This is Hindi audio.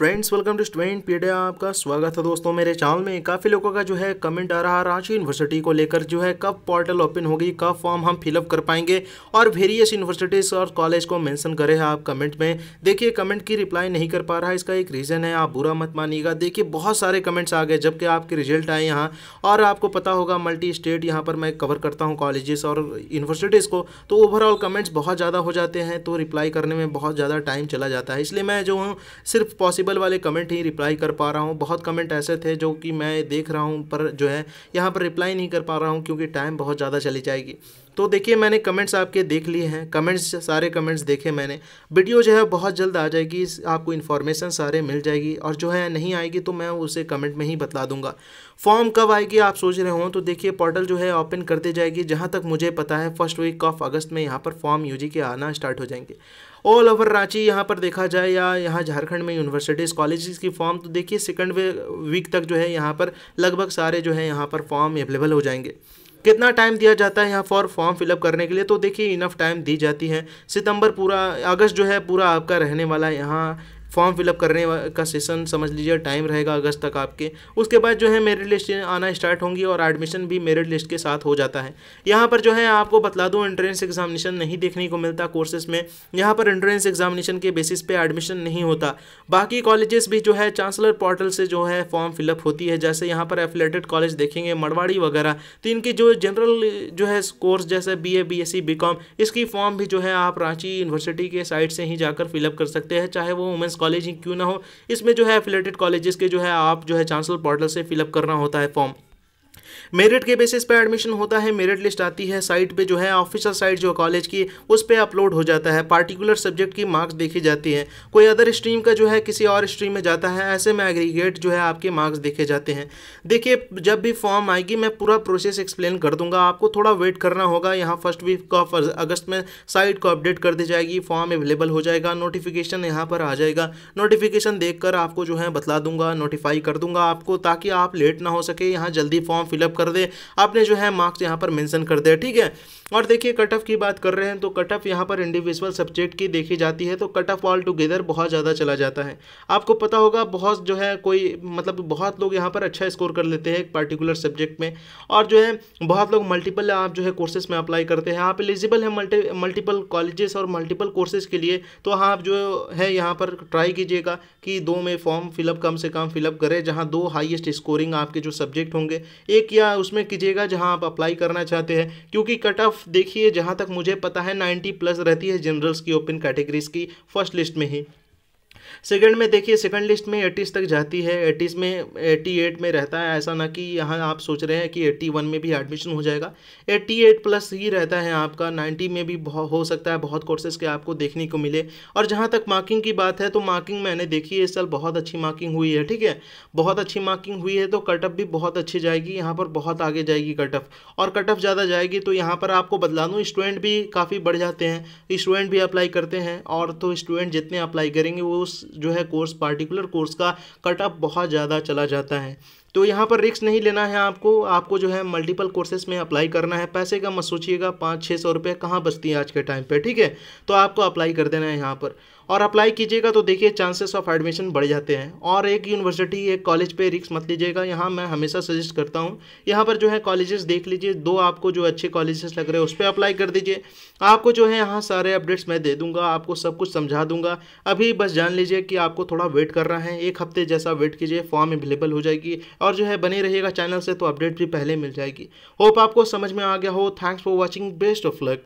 Friends welcome to Studentpedia आपका स्वागत है दोस्तों मेरे चैनल में। काफ़ी लोगों का जो है कमेंट आ रहा है, रांची यूनिवर्सिटी को लेकर जो है कब पोर्टल ओपन होगी, कब फॉर्म हम फिलअप कर पाएँगे और वेरियस यूनिवर्सिटीज़ और कॉलेज को मेंशन करें आप कमेंट में। देखिए कमेंट की रिप्लाई नहीं कर पा रहा है इसका एक रीज़न है, आप बुरा मत मानिएगा। देखिए, बहुत सारे कमेंट्स आ गए, जबकि आपके रिज़ल्ट आए यहाँ। और आपको पता होगा मल्टी स्टेट यहाँ पर मैं कवर करता हूँ कॉलेजेस और यूनिवर्सिटीज़ को। तो ओवरऑल कमेंट्स बहुत ज़्यादा हो जाते हैं तो रिप्लाई करने में बहुत ज़्यादा टाइम चला जाता है। इसलिए मैं जो हूँ, सिर्फ़ पॉसिबल वाले कमेंट ही रिप्लाई कर पा रहा हूँ। बहुत कमेंट ऐसे थे जो कि मैं देख रहा हूँ, पर जो है, यहाँ पर रिप्लाई नहीं कर पा रहा हूँ क्योंकि टाइम बहुत ज़्यादा चली जाएगी। तो देखिए, मैंने कमेंट्स आपके देख लिए हैं। कमेंट्स सारे कमेंट्स देखे मैंने। वीडियो जो है, बहुत जल्द आ जाएगी। आपको इन्फॉर्मेशन सारे मिल जाएगी और जो है, नहीं आएगी तो मैं उसे कमेंट में ही बता दूँगा। फॉर्म कब आएगी, आप सोच रहे हो तो देखिए पोर्टल जो है ओपन करते जाएगी। जहाँ तक मुझे पता है फ़र्स्ट वीक ऑफ़ अगस्त में यहाँ पर फॉर्म यूजी के आना स्टार्ट हो जाएँगे। ऑल ओवर रांची यहाँ पर देखा जाए या यहाँ झारखंड में यूनिवर्सिटीज़ कॉलेज की फॉर्म तो देखिए सेकंड वीक तक जो है यहाँ पर लगभग सारे जो है यहाँ पर फॉर्म अवेलेबल हो जाएँगे। कितना टाइम दिया जाता है यहाँ फॉर फॉर्म फिलअप करने के लिए? तो देखिए इनफ टाइम दी जाती है। सितंबर पूरा, अगस्त जो है पूरा आपका रहने वाला है यहाँ। फॉर्म फिलअप करने का सेशन समझ लीजिए टाइम रहेगा अगस्त तक आपके। उसके बाद जो है मेरिट लिस्ट आना स्टार्ट होंगी और एडमिशन भी मेरिट लिस्ट के साथ हो जाता है। यहाँ पर जो है आपको बतला दूँ एंट्रेंस एग्जामिनेशन नहीं देखने को मिलता कोर्सेज में। यहाँ पर एंट्रेंस एग्जामिनेशन के बेसिस पे एडमिशन नहीं होता। बाकी कॉलेजेस भी जो है चांसलर पोर्टल से जो है फॉर्म फिलअप होती है। जैसे यहाँ पर एफिलेटेड कॉलेज देखेंगे, मड़वाड़ी वगैरह। तो इनकी जो जनरल जो है कोर्स जैसे B A B S C B com इसकी फॉर्म भी जो है आप रांची यूनिवर्सिटी के साइट से ही जाकर फिलअप कर सकते हैं। चाहे वो वुमेंस कॉलेज ही क्यों ना हो। इसमें जो है एफिलेटेड कॉलेजेस के जो है आप जो है चांसलर पोर्टल से फिलअप करना होता है फॉर्म मेरिट के बेसिस पे एडमिशन होता है, मेरिट लिस्ट आती है साइट पे जो है ऑफिशियल साइट जो कॉलेज की, उस पर अपलोड हो जाता है पार्टिकुलर सब्जेक्ट की मार्क्स देखी जाती हैं। कोई अदर स्ट्रीम का जो है, किसी और स्ट्रीम में जाता है, ऐसे में एग्रीगेट जो है आपके मार्क्स देखे जाते हैं। देखिए, जब भी फॉर्म आएगी, मैं पूरा प्रोसेस एक्सप्लेन कर दूँगा। आपको थोड़ा वेट करना होगा, यहाँ फ़र्स्ट वीक ऑफ़ अगस्त में साइट को अपडेट कर दी जाएगी फॉर्म अवेलेबल हो जाएगा नोटिफिकेशन यहाँ पर आ जाएगा। नोटिफिकेशन देखकर आपको जो है बतला दूँगा नोटिफाई कर दूँगा आपको, ताकि आप लेट ना हो सके, यहाँ जल्दी फॉर्म फिलअप कर दे। आपने जो है मार्क्स यहाँ पर मैंसन कर दिया, ठीक है? और देखिए कट ऑफ़ की बात कर रहे हैं तो कट ऑफ़ यहाँ पर इंडिविजुअल सब्जेक्ट की देखी जाती है तो कट ऑफ़ ऑल टुगेदर बहुत ज़्यादा चला जाता है। आपको पता होगा, बहुत जो है कोई मतलब बहुत लोग यहाँ पर अच्छा स्कोर कर लेते हैं एक पर्टिकुलर सब्जेक्ट में, और जो है बहुत लोग मल्टीपल आप जो है कोर्सेज में अप्लाई करते हैं। आप एलिजिबल है मल्टी मल्टीपल कॉलेजेस और मल्टीपल कोर्सेज के लिए तो आप जो है यहाँ पर ट्राई कीजिएगा कि दो में फॉर्म फिलअप कम से कम फिलअप करें, जहाँ दो हाइएस्ट स्कोरिंग आपके जो सब्जेक्ट होंगे, एक या उसमें कीजिएगा जहाँ आप अप्लाई करना चाहते हैं। क्योंकि कट ऑफ़ देखिए, जहाँ तक मुझे पता है नाइन्टी प्लस रहती है जनरल्स की ओपन कैटेगरीज की फ़र्स्ट लिस्ट में ही। सेकंड में देखिए, सेकंड लिस्ट में एटीज़ तक जाती है। एटीज़ में, एटी एट में रहता है, ऐसा ना कि यहाँ आप सोच रहे हैं कि एट्टी वन में भी एडमिशन हो जाएगा। एट्टी एट प्लस ही रहता है आपका नाइन्टी में भी हो सकता है, बहुत कोर्सेज के आपको देखने को मिले। और जहाँ तक मार्किंग की बात है तो मार्किंग मैंने देखी है, इस साल बहुत अच्छी मार्किंग हुई है, ठीक है? बहुत अच्छी मार्किंग हुई है तो कटअप भी बहुत अच्छी जाएगी, यहाँ पर बहुत आगे जाएगी कटअप और कटअप ज़्यादा जाएगी तो यहाँ पर आपको बदला दूँ, स्टूडेंट भी काफ़ी बढ़ जाते हैं, स्टूडेंट भी अप्लाई करते हैं, और तो स्टूडेंट जितने अप्लाई करेंगे, वो उस जो है कोर्स पार्टिकुलर कोर्स का कट ऑफ़ बहुत ज़्यादा चला जाता है। तो यहाँ पर रिक्स नहीं लेना है आपको। आपको जो है मल्टीपल कोर्सेज में अप्लाई करना है। पैसे का मत सोचिएगा, पाँच छः सौ रुपये कहाँ बचती है आज के टाइम पे, ठीक है? तो आपको अप्लाई कर देना है यहाँ पर। और अप्लाई कीजिएगा तो देखिए चांसेस ऑफ़ एडमिशन बढ़ जाते हैं। और एक यूनिवर्सिटी एक कॉलेज पे रिक्स मत लीजिएगा। यहाँ मैं हमेशा सजेस्ट करता हूँ, यहाँ पर जो है कॉलेजेस देख लीजिए। दो आपको जो अच्छे कॉलेजेस लग रहे हैं, उस पर अप्लाई कर दीजिए। आपको जो है यहाँ सारे अपडेट्स मैं दे दूँगा, आपको सब कुछ समझा दूँगा। अभी बस जान लीजिए कि आपको थोड़ा वेट करना है। एक हफ़्ते जैसा वेट कीजिए फॉर्म अवेलेबल हो जाएगी। और जो है बने रहिएगा चैनल से तो अपडेट भी पहले मिल जाएगी। होप आपको समझ में आ गया हो। Thanks for watching best of luck